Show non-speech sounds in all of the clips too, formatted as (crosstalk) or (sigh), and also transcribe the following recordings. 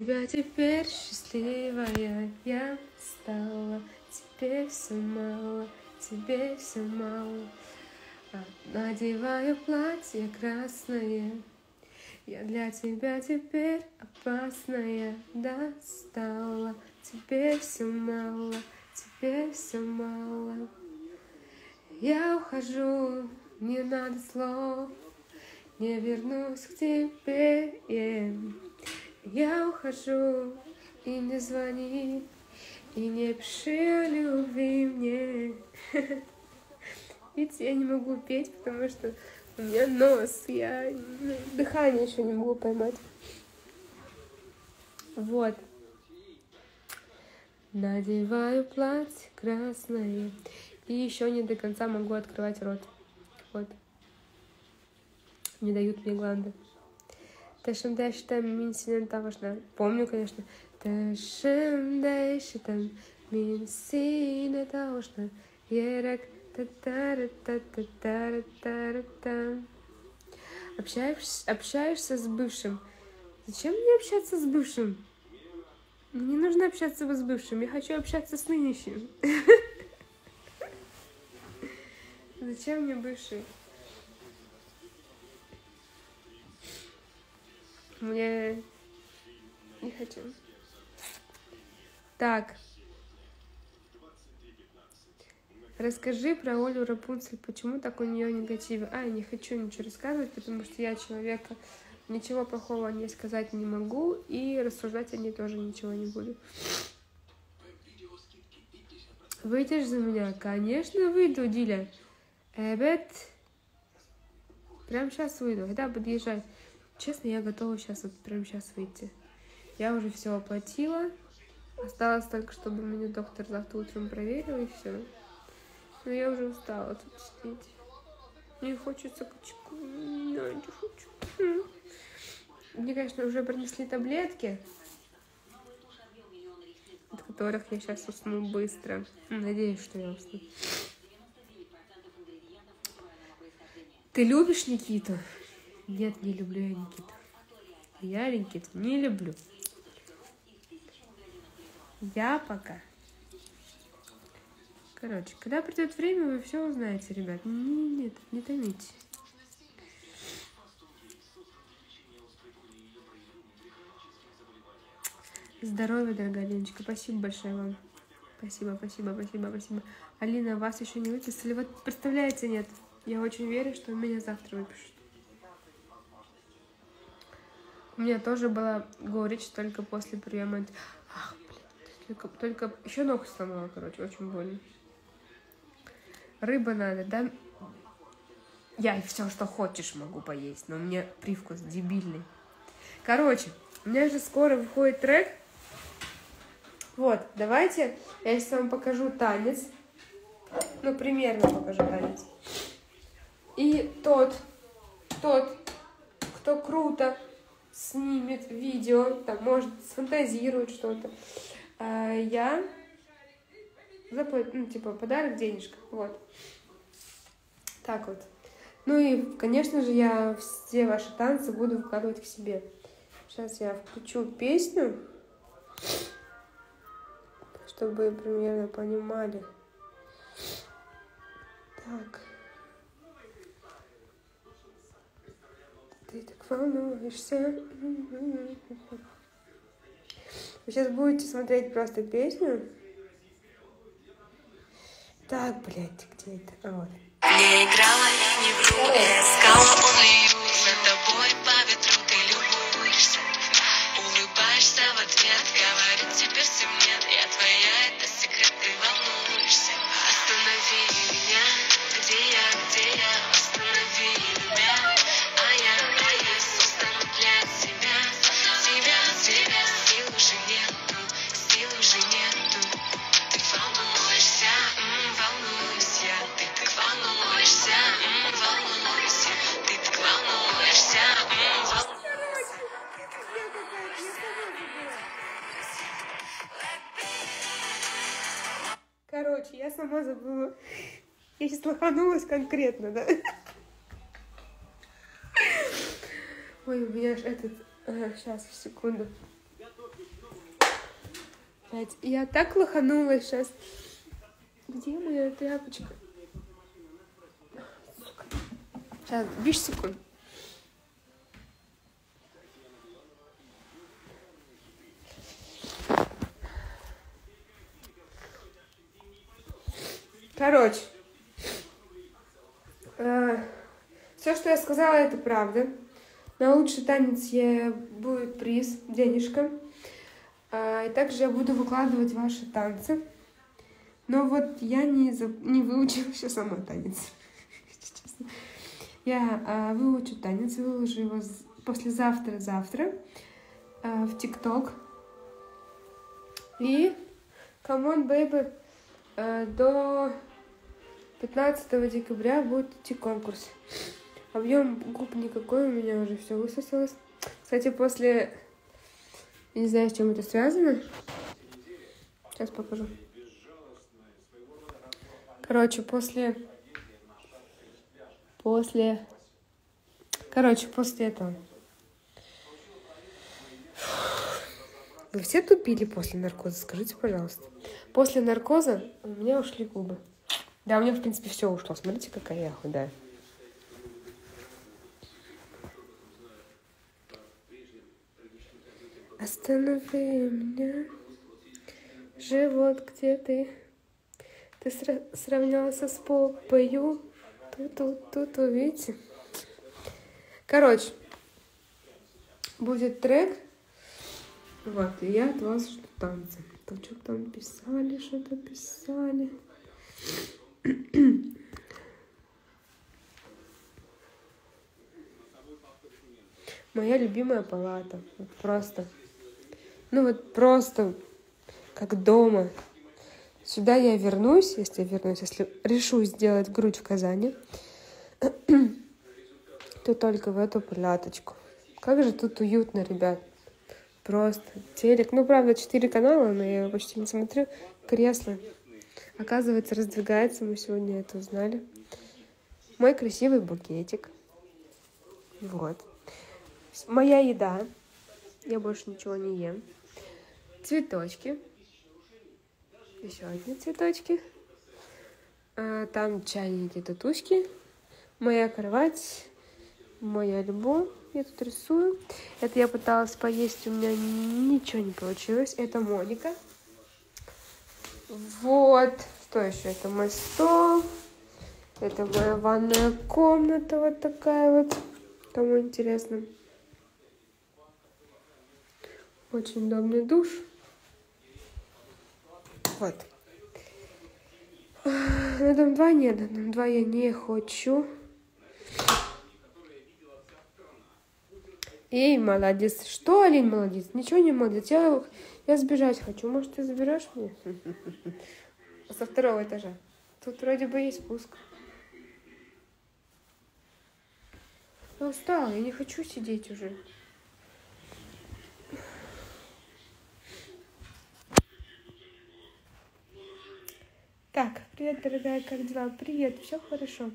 тебя теперь счастливая я стала, тебе все мало, тебе все мало. Надеваю платье красное, я для тебя теперь опасная достала. Тебе все мало, тебе все мало. Я ухожу, не надо слов, не вернусь к тебе. Я ухожу, и не звони, и не пиши о любви мне. (laughs) Видите, я не могу петь, потому что у меня нос, я дыхание еще не могу поймать. Вот. Надеваю платье красное, и еще не до конца могу открывать рот. Вот. Не дают мне гланды. Ташем дэштам мин синен тавашна. Помню, конечно. Ташем дэштам мин синен тавашна. Ерек та-та-ра-та-та-та-ра-та-ра-та. Общаешься, общаешься с бывшим. Зачем мне общаться с бывшим? Не нужно общаться с бывшим, я хочу общаться с нынешним. (laughs) Зачем мне бывший? Мне не хочу. Так. Расскажи про Олю Рапунцель, почему так у нее негативы. А, я не хочу ничего рассказывать, потому что я человека ничего плохого не сказать не могу, и рассуждать о ней тоже ничего не буду. Выйдешь за меня? Конечно, выйду, Диля. Эбет. Прям сейчас выйду. Когда подъезжать? Честно, я готова сейчас вот прям сейчас выйти. Я уже все оплатила. Осталось только, чтобы меня доктор завтра утром проверил, и все. Но я уже устала тут сидеть. Мне хочется качку. Не, не хочу. Мне, конечно, уже принесли таблетки, от которых я сейчас усну быстро. Надеюсь, что я усну. Ты любишь Никиту? Нет, не люблю я Никиту. Я Никиту не люблю. Я пока. Короче, когда придет время, вы все узнаете, ребят. Не- Нет, не томите. Здоровья, дорогая Леночка. Спасибо большое вам. Спасибо, спасибо, спасибо, спасибо. Алина, вас еще не выписали? Вот представляете, нет. Я очень верю, что меня завтра выпишут. У меня тоже была горечь только после приема. Ах, блин, только, только еще ногу сломала, короче, очень больно. Рыба надо, да? Я все, что хочешь, могу поесть, но у меня привкус дебильный. Короче, у меня же скоро выходит трек. Вот, давайте я сейчас вам покажу танец. Ну, примерно покажу танец. И тот, тот, кто круто снимет видео, там, может, сфантазирует что-то, а, я заплатить, ну, типа, подарок, денежка, вот. Так вот. Ну и, конечно же, я все ваши танцы буду вкладывать к себе. Сейчас я включу песню, чтобы примерно понимали. Так. Волнуешься. Вы сейчас будете смотреть просто песню. Так, блядь, где это? А, вот. Не играла, я не вру, я искала only сама забыла. Я сейчас лоханулась конкретно, да? Ой, у меня аж этот... сейчас, секунду. Блядь, я так лоханулась сейчас. Где моя тряпочка? Сейчас, биш секунд. Короче, все, что я сказала, это правда. На лучший танец я будет приз, денежка. А, и также я буду выкладывать ваши танцы. Но вот я не, за... не выучила (laughs) еще сама танец. (laughs) Я а, выучу танец, выложу его послезавтра-завтра а, в ТикТок. И, come on, baby, а, до 15 декабря будет идти конкурс. Объем губ никакой, у меня уже все высосалось. Кстати, после... Не знаю, с чем это связано. Сейчас покажу. Короче, после... После... Короче, после этого. Вы все тупили после наркоза? Скажите, пожалуйста. После наркоза у меня ушли губы. Да, у меня, в принципе, все ушло. Смотрите, какая я худая. Останови меня, живот, где ты? Ты сра- сравнялся с попою. Тут-тут-тут, видите? Короче, будет трек. Вот, и я от вас жду танцы. Там что там писали, что-то писали. Моя любимая палата. Вот просто. Ну вот просто как дома. Сюда я вернусь, если вернусь, если решу сделать грудь в Казани, (clears throat) то только в эту палаточку. Как же тут уютно, ребят. Просто телек. Ну, правда, четыре канала, но я его почти не смотрю. Кресло. Оказывается, раздвигается. Мы сегодня это узнали. Мой красивый букетик. Вот. Моя еда. Я больше ничего не ем. Цветочки. Еще одни цветочки. А, Там чайники, татушки. Моя кровать. Мой альбом. Я тут рисую. Это я пыталась поесть, у меня ничего не получилось. Это Моника. Вот. Что еще? Это мой стол. Это моя ванная комната вот такая вот. Кому интересно. Очень удобный душ. Вот. На дом 2 нет, на дом 2 я не хочу. Эй, молодец. Что, Олень, молодец? Ничего не молодец. Я, я сбежать хочу. Может, ты заберешь меня? (laughs) Со второго этажа. Тут вроде бы есть спуск. Я устала, я не хочу сидеть уже. Так, привет, дорогая, как дела? Привет, все хорошо.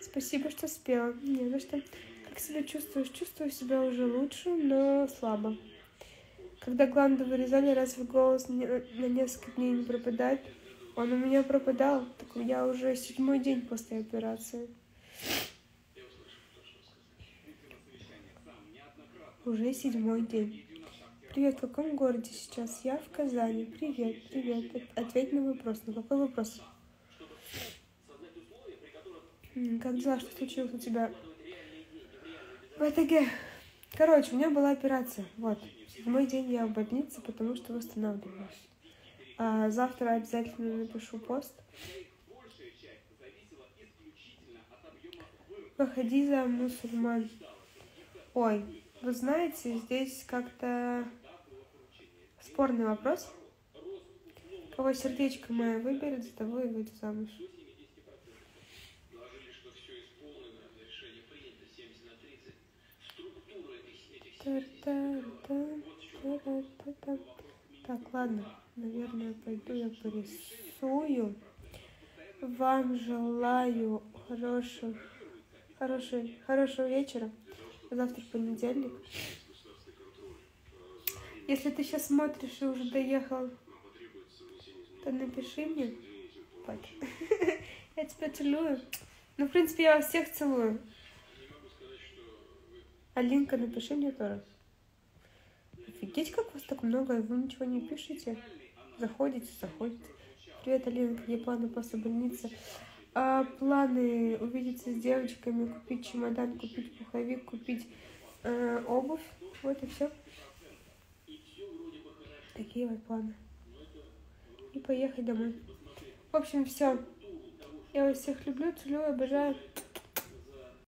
Спасибо, что спела. Не за что. Как себя чувствуешь? Чувствую себя уже лучше, но слабо. Когда гланды вырезали, разве голос на несколько дней не пропадает? Он у меня пропадал, так я уже седьмой день после операции. Уже седьмой день. Привет, в каком городе сейчас? Я в Казани. Привет, привет. От- Ответь на вопрос. На какой вопрос? Как дела? Что случилось у тебя? В АТГ. Короче, у меня была операция. Вот. Седьмой день я в больнице, потому что восстанавливаюсь. А завтра обязательно напишу пост. Выходи за мусульман. Ой, вы знаете, здесь как-то спорный вопрос. Кого сердечко мое выберет, за того и выйду замуж. Так, ладно, наверное, пойду я порисую. Вам желаю хорошего, хорошего, хорошего вечера. Завтра понедельник. Если ты сейчас смотришь и уже доехал то напиши мне. Вот. (laughs) Я тебя целую. Ну, в принципе, я вас всех целую. Алинка, напиши мне тоже. Офигеть, как вас так много, вы ничего не пишете. Заходите, заходите. Привет, Алина, какие планы после больницы? А, планы увидеться с девочками, купить чемодан, купить пуховик, купить э, обувь. Вот и все. Такие вот планы. И поехать домой. В общем, все. Я вас всех люблю, целую, обожаю.